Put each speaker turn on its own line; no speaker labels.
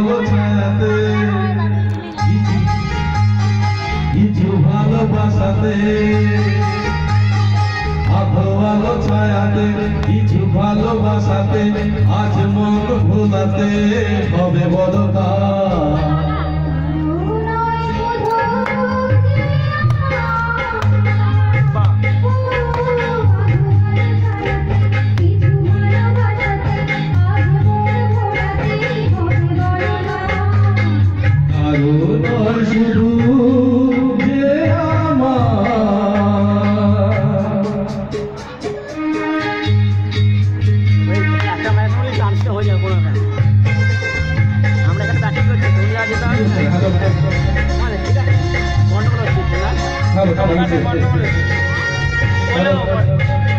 ভালো ছায়াতে কিছু ভালোবাসাতে। ভালো ছায়াতে কিছু ভালোবাসাতে আজ মন ভোলাতে হবে
বদতা Bueno. Pues.